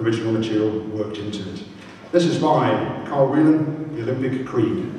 original material worked into it. This is by Carl Whelan, The Olympic Creed.